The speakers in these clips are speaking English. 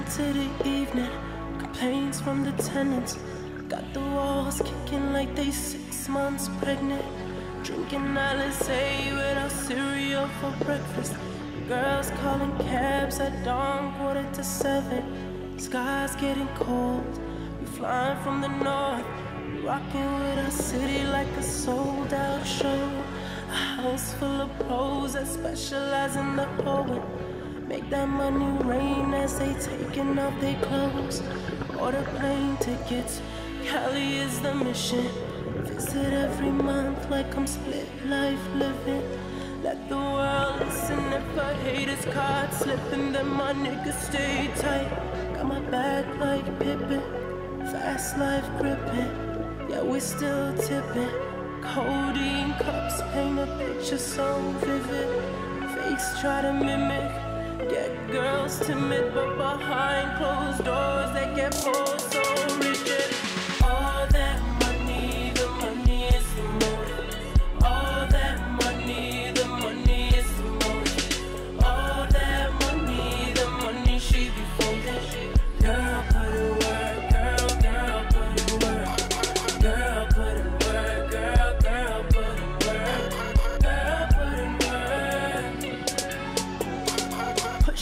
into the evening. Complaints from the tenants. Got the walls kicking like they six months pregnant. Drinking Alizé without cereal for breakfast. Girls calling cabs at dawn, quarter to seven. Sky's getting cold. We flying from the north. Rocking with our city like a sold out show. A house full of pros that specialize in the poet. Make that money rain as they taking off their clothes. Order plane tickets. Cali is the mission. Visit every month like I'm split life living. Let the world listen if I hate his card slipping, then my niggas stay tight. Got my back like Pippen, fast life gripping. Yeah, we still tipping. Codeine cups paint a picture so vivid. Fakes try to mimic. Get girls timid, but behind closed doors they get pulled so rigid.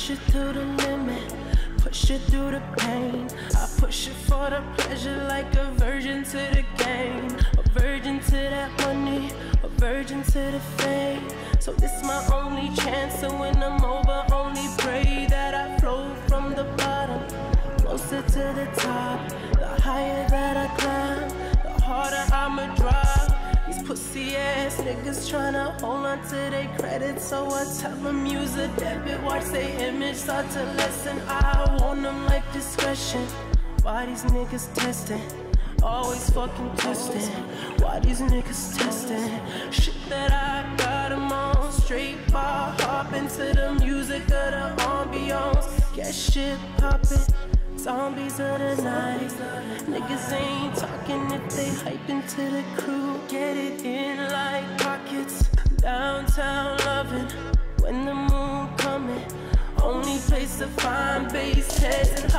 Push it to the limit, push it through the pain. I push it for the pleasure like a virgin to the game, a virgin to that money, a virgin to the fame. So this my only chance, so when I'm over, only pray that I float from the bottom closer to the top. The higher that I climb, the harder I'ma drive. These pussy ass niggas tryna hold on to their credit, so I tell them use a debit. Watch their image start to lessen. I want them like discretion. Why these niggas testing? Always fucking testing. Why these niggas testing? Shit that I got 'em on. Straight bar hopping to the music of the ambiance. Get shit popping Zombies of the night. Niggas ain't talking if they hyping to the crew. Get it in like pockets. Downtown loving when the place to find bass heads and